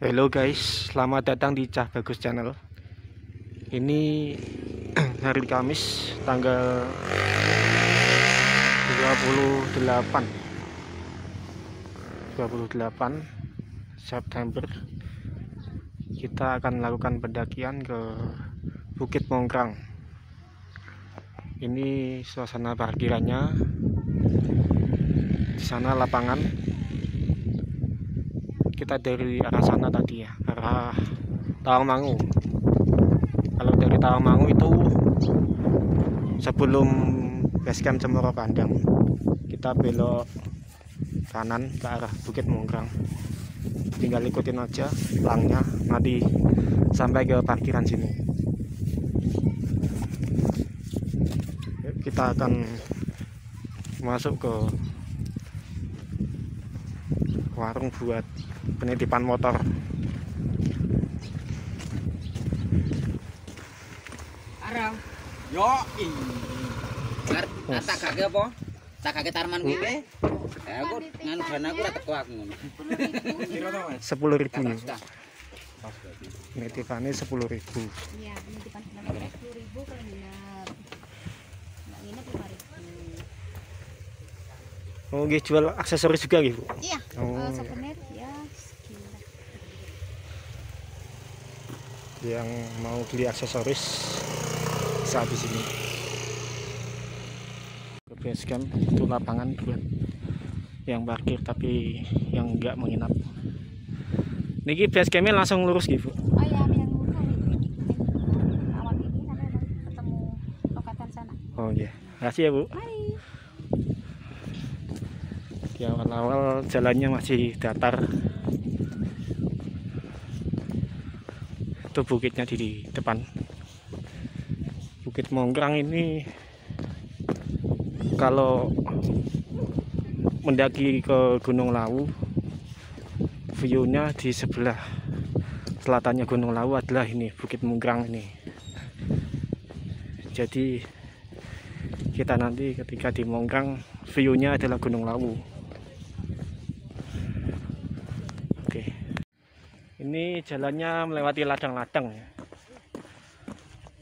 Halo guys, selamat datang di Cah Bagus Channel. Ini hari Kamis tanggal 28 28 September. Kita akan melakukan pendakian ke Bukit Mongkrang. Ini suasana parkirannya. Di sana lapangan kita dari arah sana tadi ya arah Tawangmangu kalau dari Tawangmangu itu sebelum basecamp Cemoro Kandang kita belok kanan ke arah Bukit Mongkrang tinggal ikutin aja pelangnya nanti sampai ke parkiran sini. Kita akan masuk ke warung buat penitipan motor Arang. Yo, tak apa? Tak tarman kuwi. Ya aku nganu dana aku ora teko aku ngono. sepuluh ribu penitipannya sepuluh ribu Iya, penitipan kilometer sepuluh ribu kalau nginep. Nggak nginep lima ribu. oh nggih jual aksesoris juga gitu Iya. Oh, eh, iya. souvenir ya segila. Yang mau beli aksesoris saat di sini ke base camp itu lapangan buat yang parkir tapi yang enggak menginap niki base campnya langsung lurus gitu Oh ya, yang. Awal ini ketemu lokatan sana. oh iya makasih ya bu Hai. di awal-awal jalannya masih datar itu bukitnya di depan? Bukit Mongkrang ini kalau mendaki ke Gunung Lawu view-nya di sebelah selatannya Gunung Lawu adalah ini Bukit Mongkrang ini. Jadi kita nanti ketika di Mongkrang view-nya adalah Gunung Lawu Oke. Ini jalannya melewati ladang-ladang ya.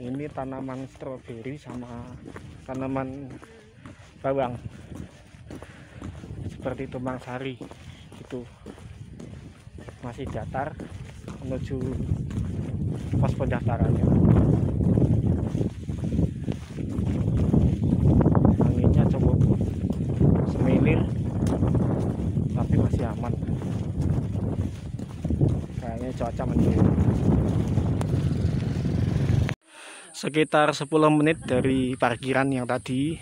Ini tanaman stroberi sama tanaman bawang. Seperti tumbang sari itu masih datar menuju pos pendaftarannya. Anginnya cukup semilir tapi masih aman sekitar 10 menit dari parkiran yang tadi.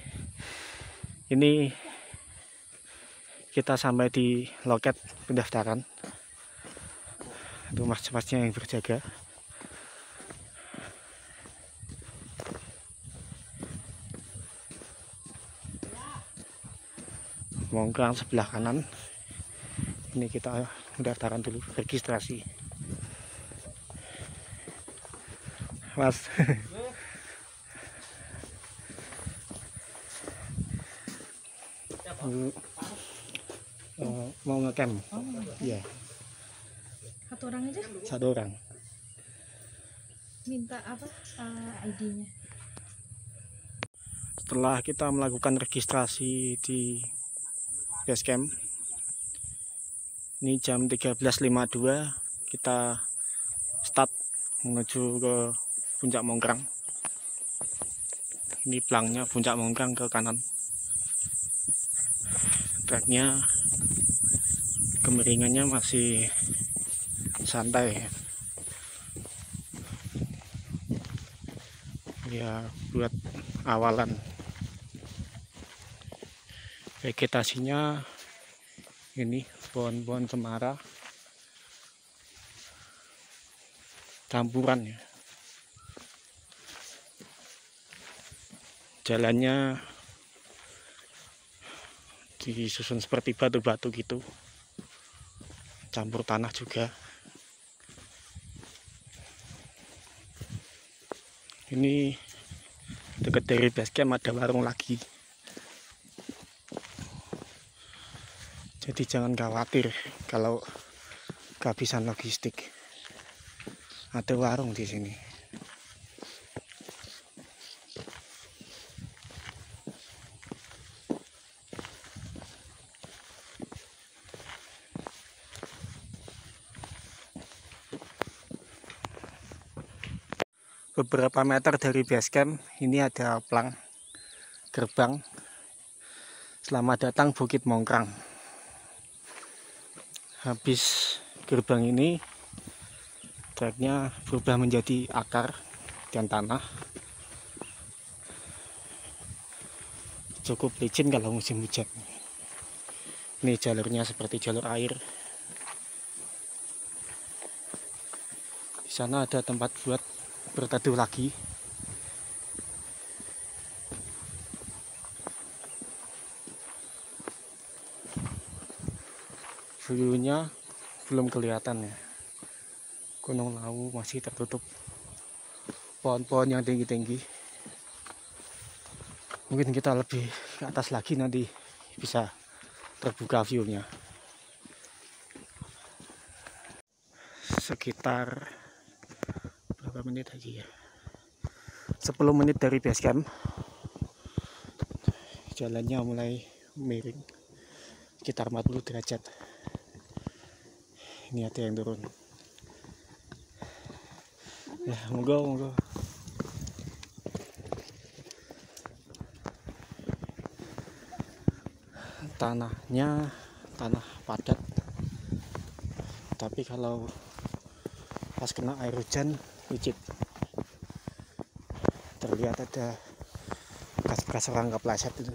Ini kita sampai di loket pendaftaran. Itu mas-masnya yang berjaga. Mongkrang sebelah kanan. Ini kita pendaftaran dulu registrasi mas. Bu, eh, mau ngecamp? Iya. Satu orang aja? Satu orang. Minta apa eh, ID-nya. setelah kita melakukan registrasi di base camp ini jam 13.52 kita start menuju ke puncak Mongkrang. Ini pelangnya puncak Mongkrang ke kanan. Treknya kemiringannya masih santai. Ya buat awalan. Vegetasinya ini pohon-pohon cemara. Campuran ya jalannya disusun seperti batu-batu gitu campur tanah juga ini dekat dari base camp ada warung lagi jadi jangan khawatir kalau kehabisan logistik. Ada warung di sini. Beberapa meter dari base camp ini ada plang gerbang. Selamat datang Bukit Mongkrang. Habis gerbang ini treknya berubah menjadi akar dan tanah. Cukup licin kalau musim hujan. Ini jalurnya seperti jalur air. Di sana ada tempat buat berteduh lagi. Viewnya belum kelihatan ya. Gunung Lawu masih tertutup. Pohon-pohon yang tinggi-tinggi. Mungkin kita lebih ke atas lagi nanti bisa terbuka viewnya. Sekitar menit lagi ya. 10 menit dari base camp. Jalannya mulai miring. Sekitar 40 derajat. Ini ada yang turun. Ya monggo monggo. Tanahnya tanah padat. Tapi kalau pas kena air hujan licin terlihat ada bekas-bekas orang kepleset itu.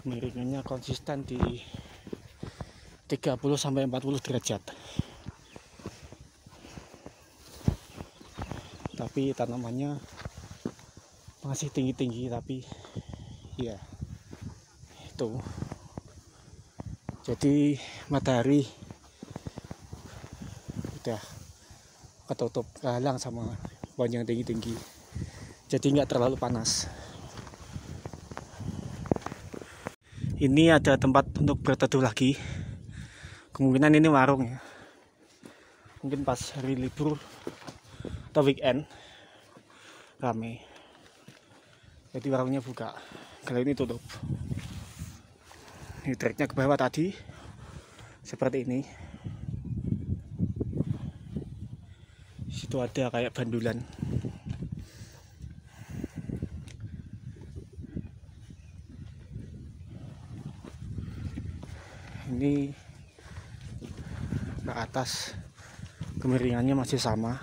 Kemiringannya konsisten di 30 sampai 40 derajat. Tapi tanamannya masih tinggi-tinggi tapi ya itu. Jadi matahari udah ketutup kehalang sama pohon yang tinggi-tinggi. Jadi nggak terlalu panas. Ini ada tempat untuk berteduh lagi kemungkinan ini warung ya. Mungkin pas hari libur atau weekend rame. Jadi warungnya buka. Kalau ini tutup. Ini treknya ke bawah tadi. Seperti ini. Situ ada kayak bandulan. Ini atas kemiringannya masih sama.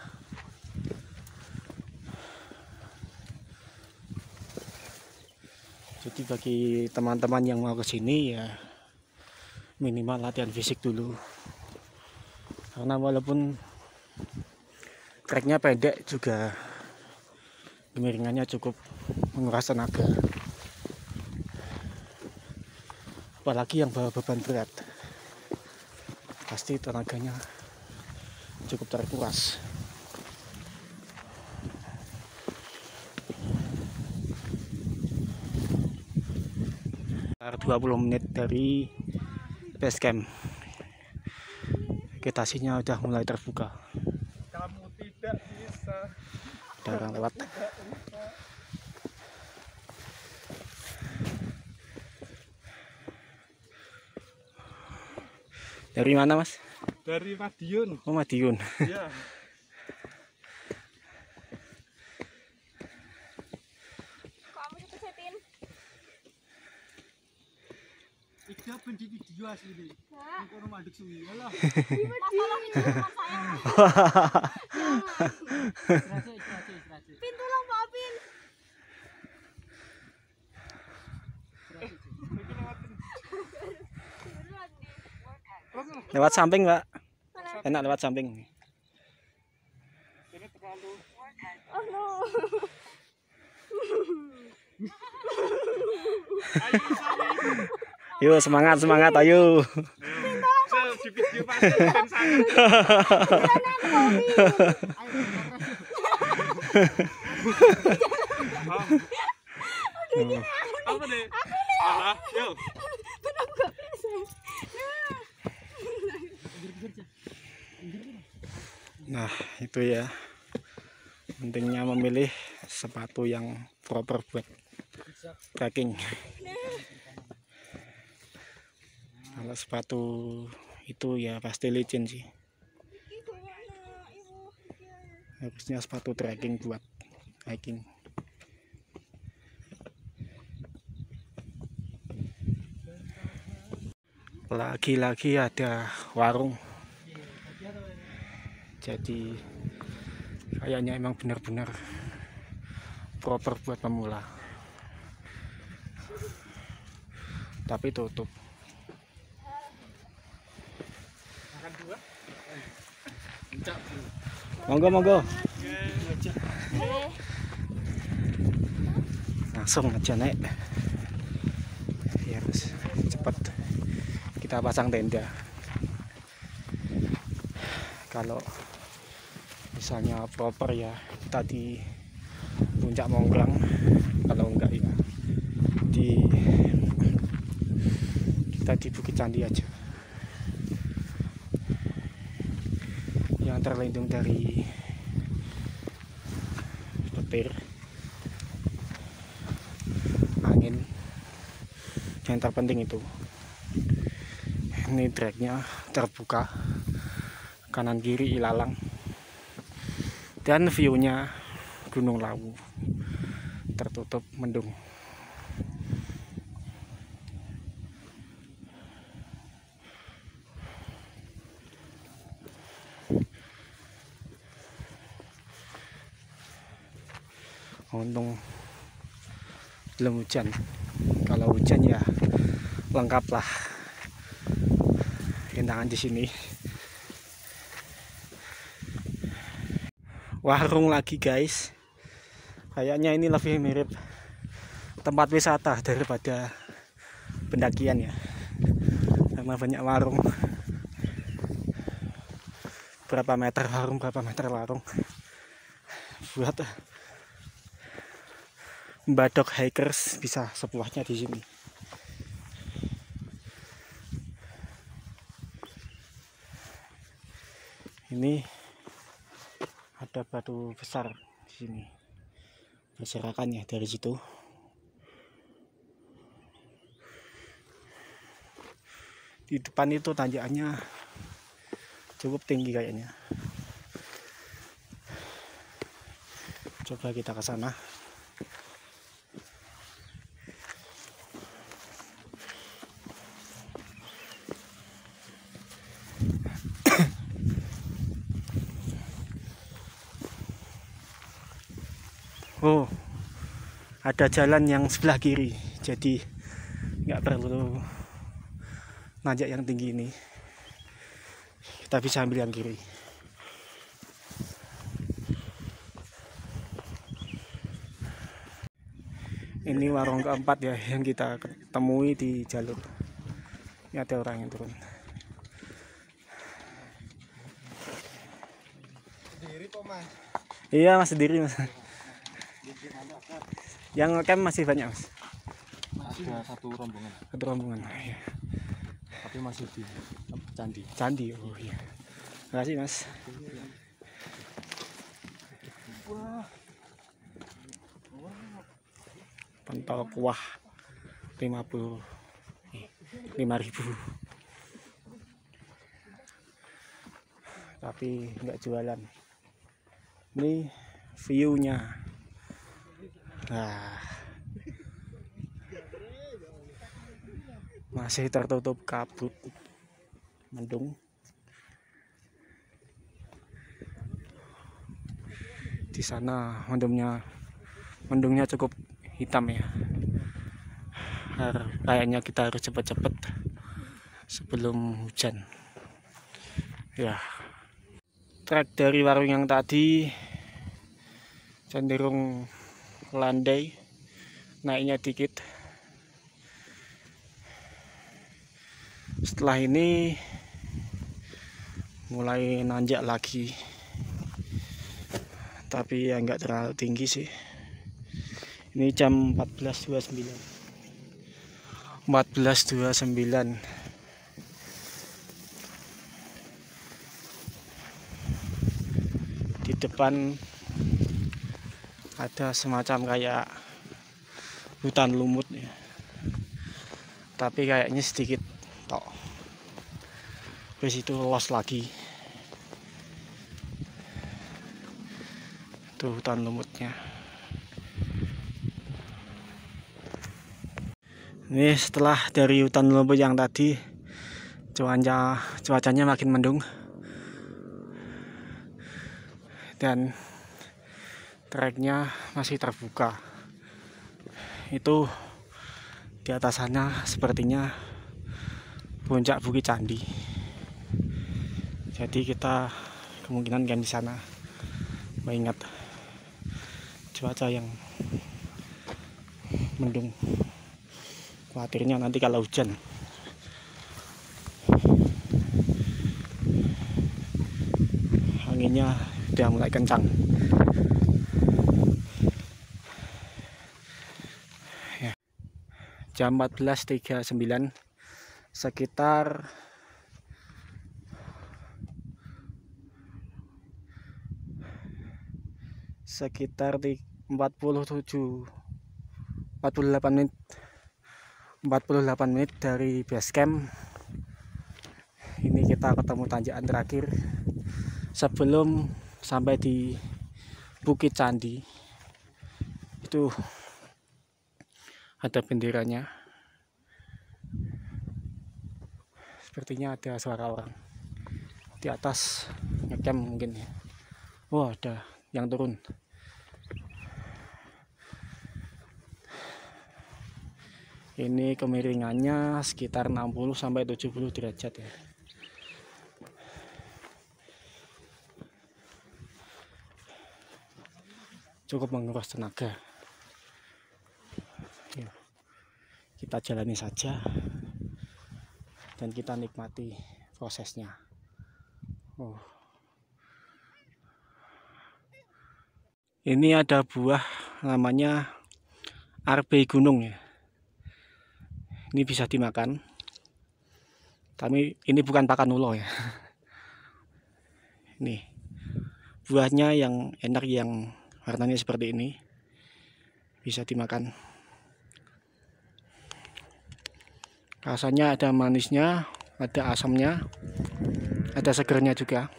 Jadi bagi teman-teman yang mau ke sini ya minimal latihan fisik dulu. Karena walaupun treknya pendek juga kemiringannya cukup menguras tenaga. Apalagi yang bawa beban berat pasti tenaganya cukup terkuras. Sekitar 20 menit dari base camp. Vegetasinya udah mulai terbuka. Kamu tidak bisa. orang lewat dari mana mas? Dari Madiun. Oh Madiun Ya. Iki apa di video asli ini? Enggak. Engko ono mandek suwi lah. Masalah ini rumah saya. lewat samping mbak enak lewat samping Ini terlalu Oh no. Yuk semangat semangat ayo. Apa deh? Alah, Nah itu ya pentingnya memilih sepatu yang proper buat trekking. Kalau sepatu itu ya pasti licin sih. Harusnya sepatu trekking buat hiking. Lagi-lagi ada warung. Jadi kayaknya emang benar-benar proper buat pemula. Tapi tutup. Monggo monggo. Langsung aja naik. Ya cepat kita pasang tenda. Kalau misalnya proper ya kita di puncak Monggrang kalau enggak ya di kita di Bukit Candi aja. Yang terlindung dari petir angin. Yang terpenting itu. Ini treknya terbuka kanan kiri ilalang dan viewnya Gunung Lawu tertutup mendung. Untung belum hujan. Kalau hujan ya lengkap lah rintangan di sini warung lagi guys. Kayaknya ini lebih mirip tempat wisata daripada pendakian ya. Karena banyak warung. Berapa meter warung berapa meter warung. Buat badok hikers bisa sepuasnya di sini. Ini ada batu besar di sini. Berserakan ya dari situ. Di depan itu tanjakannya cukup tinggi kayaknya. Coba kita ke sana Oh, ada jalan yang sebelah kiri, jadi nggak perlu nanjak yang tinggi ini. Kita bisa ambil yang kiri. Ini warung keempat ya yang kita temui di jalur. Ini ada orang yang turun. Sendiri kok, Mas. Iya mas sendiri mas. Yang camp masih banyak mas. Ada satu rombongan, Satu rombongan. Iya. tapi masih di candi. Candi. Oh iya. Terima kasih mas. Pentol kuah 50 eh, 5000 tapi nggak jualan ini view-nya nah. Masih tertutup kabut. Mendung. Di sana mendungnya mendungnya cukup hitam ya. Kayaknya kita harus cepet-cepet sebelum hujan. Ya. Trek dari warung yang tadi cenderung landai naiknya dikit. Setelah ini mulai nanjak lagi. Tapi ya nggak terlalu tinggi sih. Ini jam 14.29 14.29 di depan ada semacam kayak hutan lumut ya. Tapi kayaknya sedikit tok. Terus itu los lagi. Tuh hutan lumutnya. Ini setelah dari hutan lumut yang tadi cuaca cuacanya makin mendung. Dan treknya masih terbuka. Itu di atas sepertinya puncak Bukit Candi. Jadi kita kemungkinan kan di sana. Mengingat cuaca yang mendung. Khawatirnya nanti kalau hujan. Anginnya sudah mulai kencang jam 14.39 sekitar sekitar di 47 48 menit 48 menit dari base camp. Ini kita ketemu tanjakan terakhir sebelum sampai di Bukit Candi. Itu ada benderanya. Sepertinya ada suara orang di atas ngecamp mungkin ya. Wah ada yang turun. Ini kemiringannya sekitar 60 sampai 70 derajat ya. Cukup menguras tenaga ya. Kita jalani saja. Dan kita nikmati prosesnya. Oh. Ini ada buah namanya arbe gunung ya. Ini bisa dimakan. Tapi ini bukan pakan ulo ya. Ini buahnya yang enak yang warnanya seperti ini. Bisa dimakan rasanya ada manisnya ada asamnya ada segernya juga.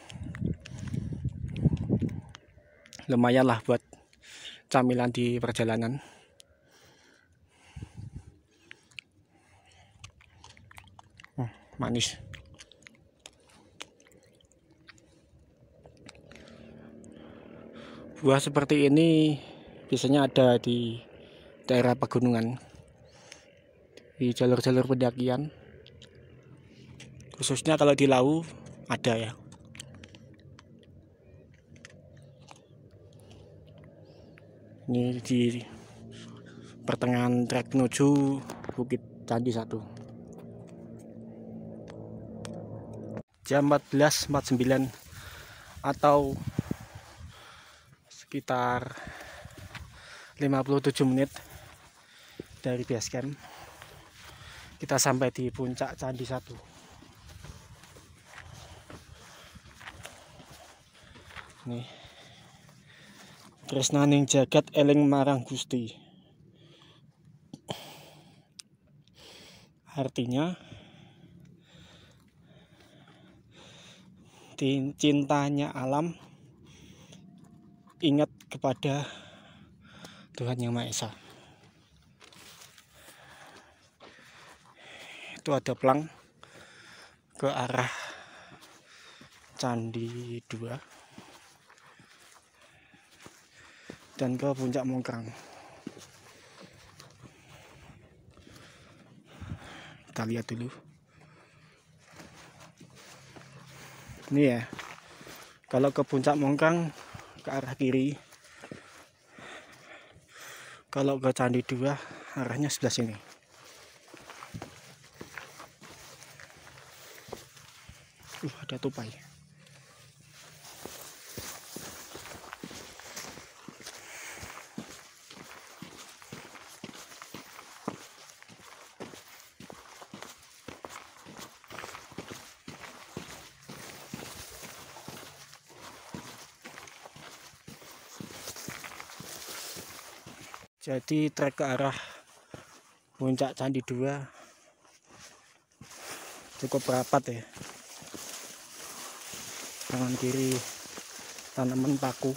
Lumayan lah buat camilan di perjalanan. Hmm, manis. Buah seperti ini biasanya ada di daerah pegunungan di jalur-jalur pendakian. Khususnya kalau di Lau ada ya. Ini di pertengahan trek menuju Bukit Candi 1 jam 14.49 atau sekitar 57 menit dari base camp kita sampai di puncak Candi 1 nih. Tresnaning jagat eling marang Gusti. Artinya cintanya alam ingat kepada Tuhan Yang Maha Esa itu ada pelang ke arah Candi 2 dan ke puncak Mongkrang. Kita lihat dulu. Ini ya kalau ke puncak Mongkrang ke arah kiri. Kalau ke Candi 2 arahnya sebelah sini Uh, ada tupai. Jadi trek ke arah puncak Candi 2 cukup rapat ya. Kanan kiri tanaman paku.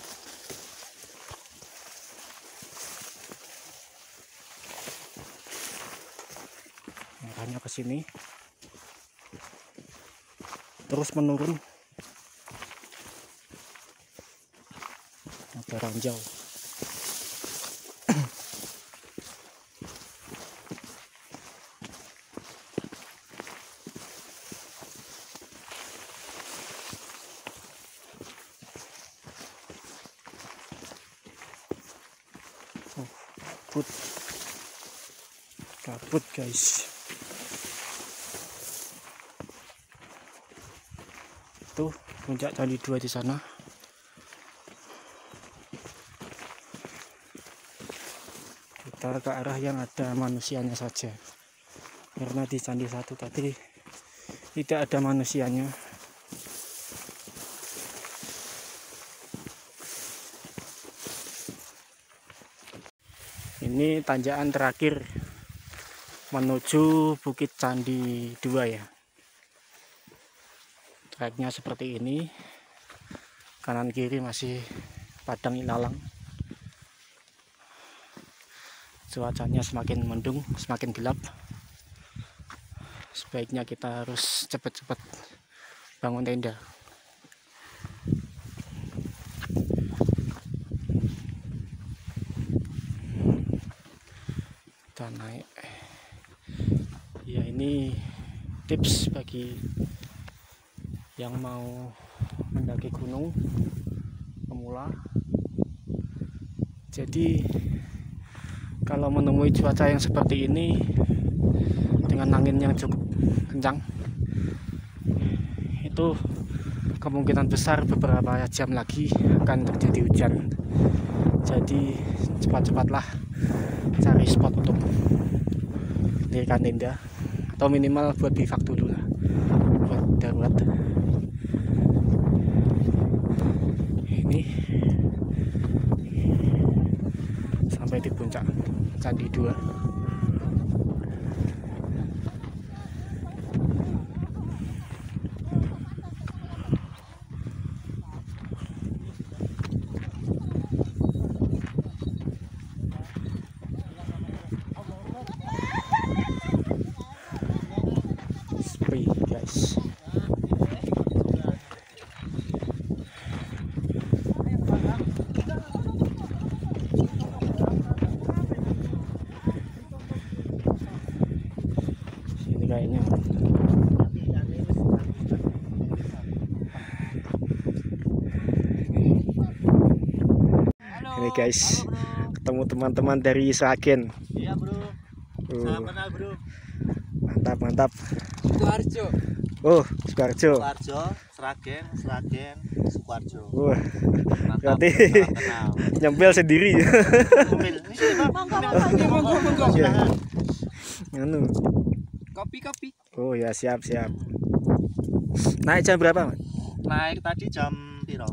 Makanya ke sini. Terus menurun. Ada ranjau. kabut kabut guys tuh puncak candi dua di sana kita ke arah yang ada manusianya saja karena di candi satu tadi tidak ada manusianya ini tanjakan terakhir menuju Bukit Candi 2 ya. Treknya seperti ini. Kanan kiri masih padang ilalang. Cuacanya semakin mendung semakin gelap. Sebaiknya kita harus cepat-cepat bangun tenda kita naik ya ini tips bagi yang mau mendaki gunung pemula. Jadi kalau menemui cuaca yang seperti ini dengan angin yang cukup kencang itu kemungkinan besar beberapa jam lagi akan terjadi hujan. Jadi cepat-cepatlah cari spot untuk dirikan tenda atau minimal buat bivak dulu lah darurat ini sampai di puncak candi 2 sepi guys sini kayaknya ini guys ketemu teman-teman dari Sragen Iya bro, Uh, salam kenal bro. mantap mantap Suharjo. oh Sukarjo Sukarjo, Sragen, Sragen, Sukarjo. wah Mantap. Berarti- nyempil sendiri. Silakan. anu Kopi kopi. oh ya siap siap naik jam berapa Mas? Naik tadi jam piro?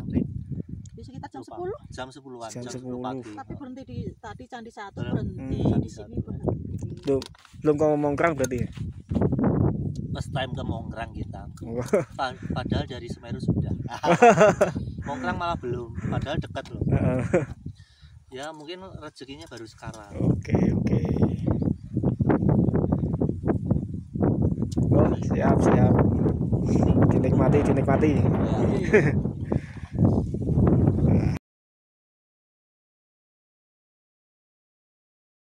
Jam. 10 Jam 10-an, Jam jam, 10. 10 pagi. tapi berhenti di tadi candi satu berhenti Hmm. di sini berhenti. belum belum kamu mongkrang berarti ya? First time ke Mongkrang kita. Oh, Pa- padahal dari Semeru sudah. Mongkrang malah belum, padahal dekat loh. heeh. Ya mungkin rezekinya baru sekarang. oke oke oh siap siap dinikmati dinikmati Ya,